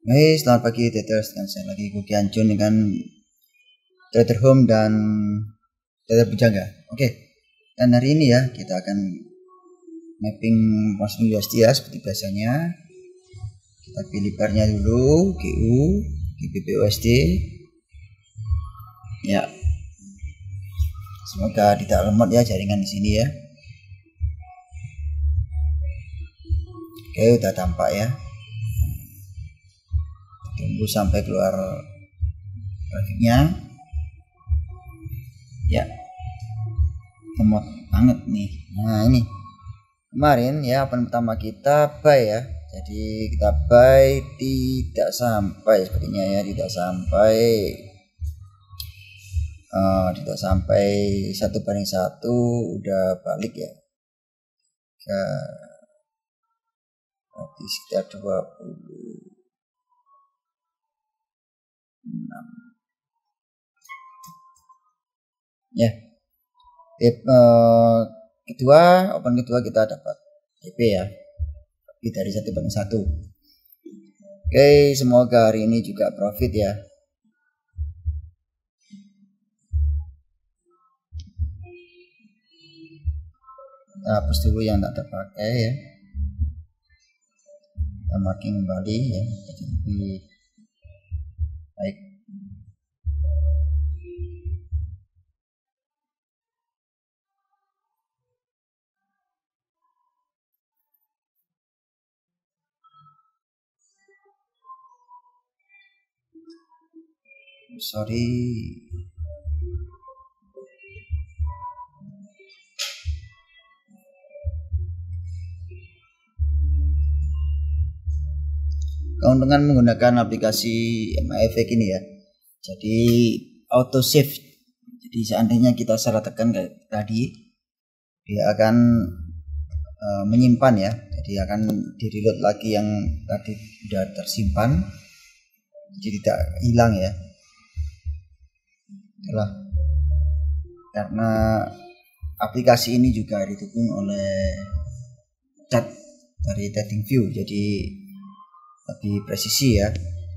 Hai, selamat pagi traders dengan saya lagi Kuki Ancun dengan trader home dan trader penjaga. Oke, dan hari ini ya kita akan mapping masuk USD ya seperti biasanya. Kita pilih barnya dulu, GU, GBP USD. Ya, semoga tidak lemot ya jaringan di sini ya. Oke, udah tampak ya tunggu sampai keluar grafiknya ya. Lemot banget nih. Nah ini. Kemarin ya open pertama kita buy ya. Jadi kita buy tidak sampai sepertinya ya tidak sampai. Uh, tidak sampai satu banding satu udah balik ya. Ke berarti sekitar 20 ya. Tip uh, kedua open kedua kita dapat TP ya. Tapi dari satu banding satu. Oke semoga hari ini juga profit ya. Kita hapus dulu yang tak terpakai ya. Kita marking kembali ya. Jadi lebih like sorry. Keuntungan menggunakan aplikasi MIFX ini ya. Jadi auto save jadi seandainya kita salah tekan kayak tadi dia akan uh, menyimpan ya. Jadi akan di reload lagi yang tadi sudah tersimpan. Jadi tidak hilang ya. Itulah. Karena aplikasi ini juga didukung oleh chat dari Trading View. Jadi lebih presisi ya.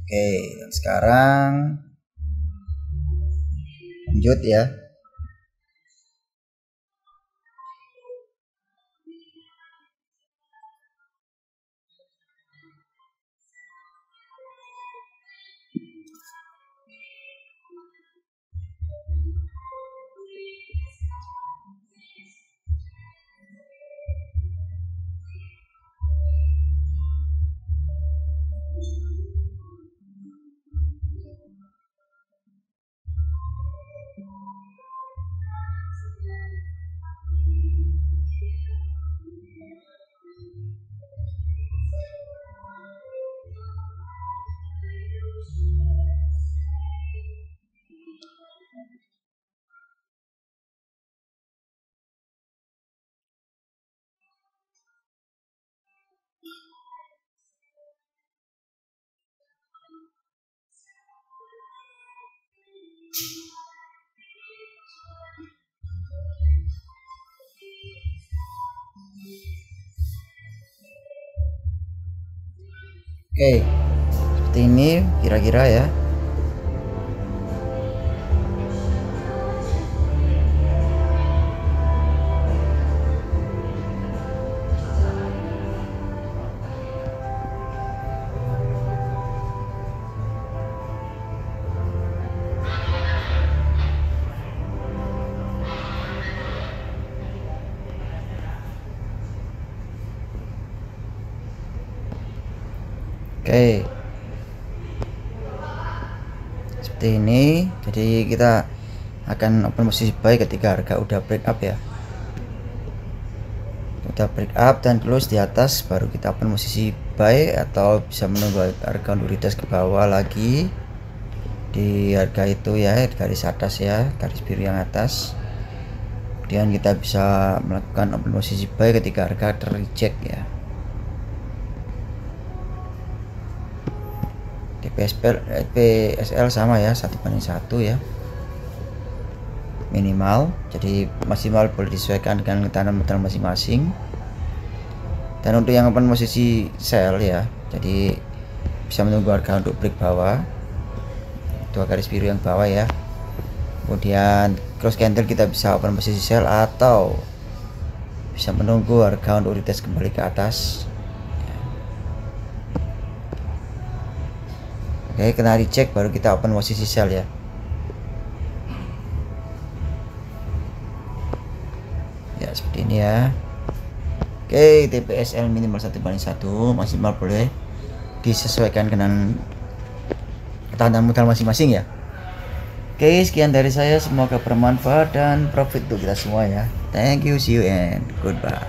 Oke dan sekarang lanjut ya Oke, seperti ini kira-kira ya. Oke. Seperti ini. Jadi kita akan open posisi buy ketika harga udah break up ya. Udah break up dan close di atas baru kita open posisi buy atau bisa menunggu harga untuk retest ke bawah lagi di harga itu ya garis atas ya garis biru yang atas kemudian kita bisa melakukan open posisi buy ketika harga terreject ya PSPL PSL sama ya satu banding satu ya. Minimal jadi maksimal boleh disesuaikan dengan tanam modal masing-masing. Dan untuk yang open posisi sell ya jadi bisa menunggu harga untuk break bawah dua garis biru yang bawah ya. Kemudian cross candle kita bisa open posisi sell atau bisa menunggu harga untuk retest kembali ke atas oke kena reject baru kita open posisi sell ya. Ya seperti ini ya. Oke TPSL minimal satu banding satu maksimal boleh disesuaikan dengan ketahanan modal masing-masing ya. Oke sekian dari saya. Semoga bermanfaat dan profit untuk kita semua ya. Thank you see you and goodbye